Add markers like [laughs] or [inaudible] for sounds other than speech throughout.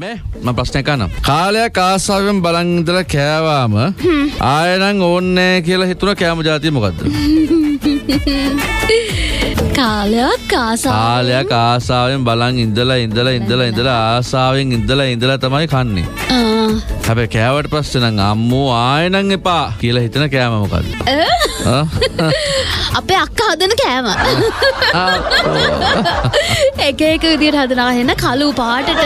මේ ම ප්‍රශ්නය කනම් කාලයක් ආසාාවෙන් බලංඉදල කෑවාම ආයනං ඕන්නෑ කියලා හිතුන කෑම ජාතිය මොකක්ද [laughs] කාලයක් කාලයක් ආසාාවෙන් බලං ඉඳලා ඉඳලා ඉඳලා ඉඳලා ආසාාවෙන් ඉඳලා ඉඳලා තමයි කන්නේ. හැබැ කෑවට පස්සනං අම්මෝ ආයනං එපා කියලා හිතන කෑමමොකක්ද අපේ අක්ක හදන කෑම. එක එක විදියට හදනාහෙන්න කලු පාටට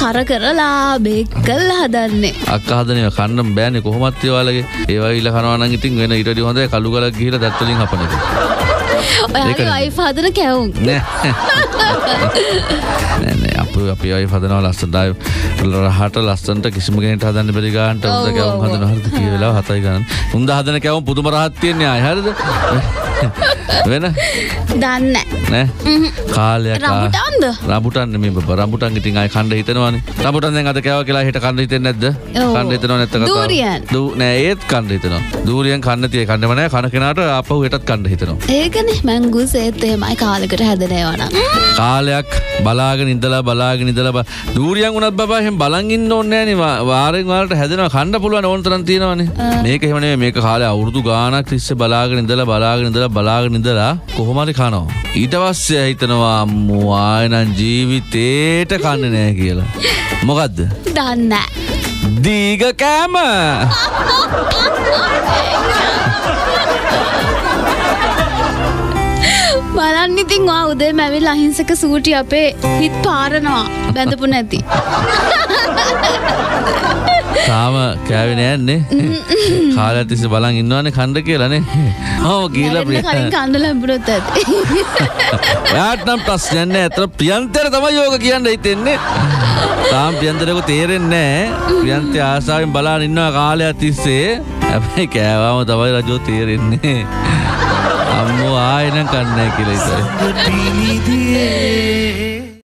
කර කරලා බෙක්කල් හදන්නේ. අක් හදනය කන්නම් බෑන කොහොමත්යවාලගේ ඒවයිල්ල කනවන ඉතින් වෙන ඉට හොඳ කළු කලක් ගිහිල දැත්තලින් හපනක ඔයාගේ අයි හදන කැවුම්. නෑ [laughs] අප අපි අයි හදනව ලස්සටයි රහට ලස්සන්ට කිසිම කෙනට හදන්න බැරිගාන්ට හොඳ කැවම් හදන හරද කියවෙලා හතයි ගන්න. උන්ද හදන කැවම් පුදුම රහත්තියන්නේ අයහරද [laughs] වෙන? දන්න නෑ? [laughs] කාලයක් රඹුටන්ද? රබුටන් මේ රබුටන් ඉතින් අය කණ්ඩ හිතනවාන. රබුටන් දැන් අද කෑව කියලා හිට කණ්ඩ හිතෙන්නේ නැද්ද. කණ්ඩ හිතනවා නැත්ත කතාව? දූරියන්. දූ නෑ ඒත් කණ්ඩ හිතනවා. දූරියන් කන්න තිය කන්නම නෑ. කන කෙනාට අපහු හෙටත් කණ්ඩ හිතනවා. ඒකන මැංගු සේත් එහෙමයි කාලෙකට හැදනයවන කාලයක් බලාගෙන ඉඳලා බලාගෙන ඉඳලා බ- දූරියන් උනත් බබා එහෙම බලන් ඉන්න ඕනේ නෑනේ වාරෙන් වාරට හැදෙනවා. කන්න පුළුවන් ඕන තරම් තියෙනවානේ. මේක එහෙම නෙමෙයි. මේක කාලේ අවුරුදු ගාණක් තිස්සේ බලාගෙන ඉඳලා බලාගෙන ඉඳලා බලාගෙන ඉඳලා කොහොම හරි කනවා. ඊට පස්සේ හිතනවා අම්මෝ ආයෙනම් ජීවිතේට කන්නේ නෑ කියලා. මොකද්ද? දන්න දීග කෑම [laughs] බලන්න ඉතින් වා උදේ මැවිල් අහිංසක සූටි අපේ හිත් පාරනවා බැඳපු නැති තාම කෑවේ නෑන්නේ කාලයක් තිස්සේ බලන් ඉන්නවනේ කණ්ඩ කියලානේ මැරෙන්න කලින් කන්න ලැබුණොත් ඇති එයාට නම් ප්‍රශ්නයක් නෑ. අතන ප්‍රියන්තයට තමයි යෝග කියන්න හිතෙන්නේ. තාම ප්‍රියන්තයට තේරෙන්නේ. ප්‍රියන්තය ආසාවෙන් බලාගෙන ඉන්නවා කාලයක් තිස්සේ. හැබැයි කෑවාම තමයි රජෝ තේරෙන්නේ. අම්මෝ ආයෙ නම් කන්නේ නැහැ කියලා ඉතින්. පිනිදියේ